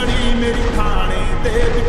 ਲੜੀ ਮੇਰੀ ਥਾਣੇ ਤੇ